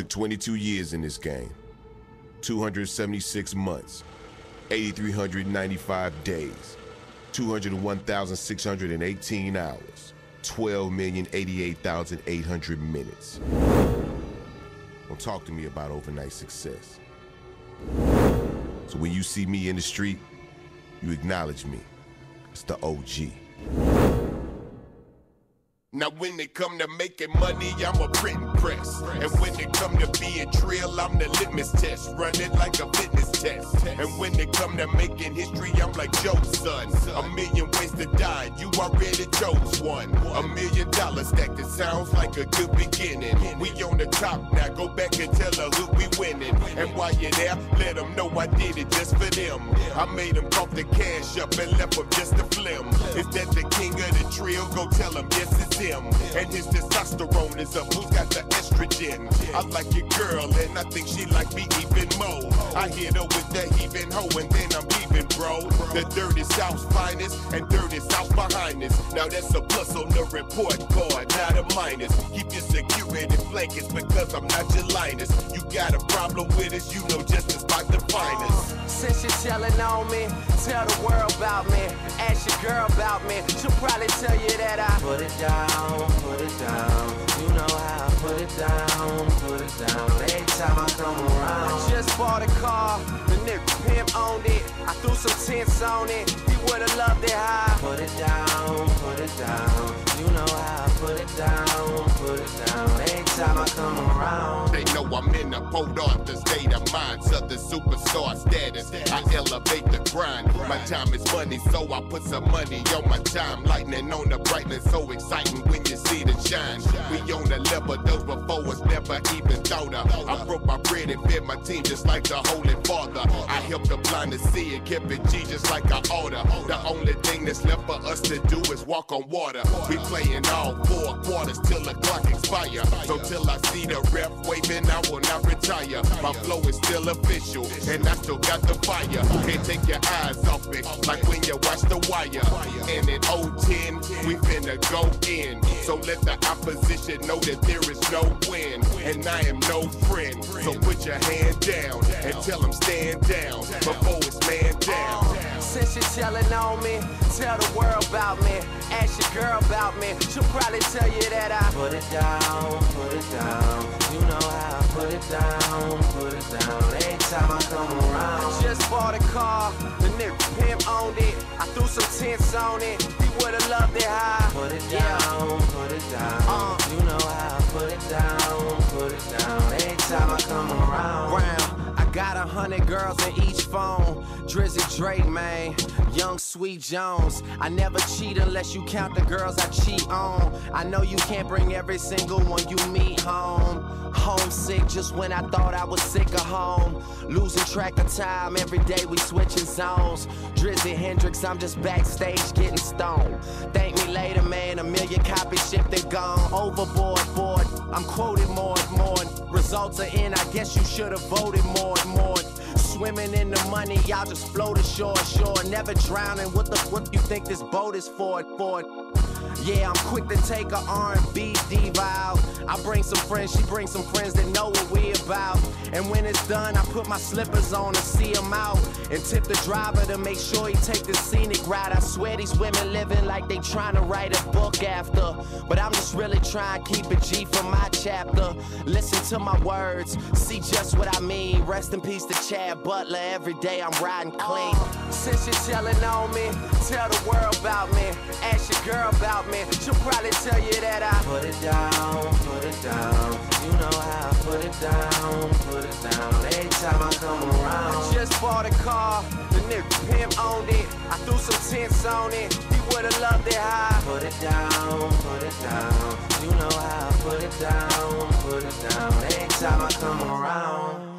Took 22 years in this game, 276 months, 8,395 days, 201,618 hours, 12,088,800 minutes. Don't talk to me about overnight success. So when you see me in the street, you acknowledge me. It's the OG. Now when it come to making money, I'm a printing press. And when it come to being trill, I'm the litmus test. Run it like a fitness test. And when it come to making history, I'm like Joe's son. A million ways to die, you already chose one. A million dollars stacked, it sounds like a good beginning. We on the top now, go back and tell her who we winning. And while you're there, let them know I did it just for them. I made them cough the cash up and left them just a flim. Is that the Go tell him yes it's him. And his testosterone is up. Who's got the estrogen? I like your girl, and I think she like me even more. I hit her with that heaving hoe, and then I'm leaving, bro. The dirty South's finest, and dirty South behind us. Now that's a plus on the report card, not a minus. Keep your security blankets because I'm not your linus. You got a problem with us, you know just as spot finest. Telling on me, tell the world about me. Ask your girl about me, she'll probably tell you that I put it down, put it down. You know how I put it down, put it down. Every time I come around, I just bought a car, the nigga pimp owned it. I threw some tints on it, he would've loved it high. Put it down, put it down. You know how I put it down, put it down. Every time I come around. I'm in the state of mind, Southern superstar status. I elevate the grind. My time is money, so I put some money on my time. Lightning on the brightness, so exciting when you see the shine. We on the level, those before us never even thought of. I broke my bread and fed my team just like the Holy Father. I helped the blind to see and kept it G just like I order. The only thing that's left for us to do is walk on water. We playing all four quarters till the clock expire. So till I see the ref waving, I will not retire. My flow is still official, and I still got the fire. Can't take your eyes off it, like when you watch the wire. And in 010, we finna go in. So let the opposition know that there is no win, and I am no friend. So put your hand down and tell them stand down before it's man down. Since you're telling on me, tell the world about me. Ask your girl about me, she'll probably tell you that I put it down, put it down. You know how I put it down, put it down. Every time I come around, I just bought a car, the nigga pimp owned it. I threw some tints on it, he would've loved it high. Put it down, put it down. Uh. You know how I put it down, put it down. Every time I come around. Round. I got a hundred girls in each phone. Drizzy Drake, man. Young Sweet Jones. I never cheat unless you count the girls I cheat on. I know you can't bring every single one you meet home. Homesick just when I thought I was sick of home. Losing track of time, every day we switching zones. Drizzy Hendrix, I'm just backstage getting stoned. Thank me later, man. A million copies shipped and gone. Overboard, board. I'm quoted more and more. Results are in, I guess you should have voted more and more. Swimming in the money, y'all just float ashore, shore. Never drowning. What the what you think this boat is for? It, for yeah, I'm quick to take a R&B diva out. I bring some friends, she brings some friends that know what we about. And when it's done, I put my slippers on and see them out. And tip the driver to make sure he take the scenic ride. I swear these women living like they trying to write a book after. But I'm just really trying to keep a G for my chapter. Listen to my words, see just what I mean. Rest in peace to Chad Butler. Every day I'm riding clean. Since you're telling on me, tell the world about me. Ask your girl about me. She'll probably tell you that I put it down, put it down. You know how I put it down, put it down. Time I come around, I just bought a car. The nigga pimp owned it. I threw some tints on it. He would've loved it high. Put it down, put it down. You know how I put it down, put it down. Every time I come around.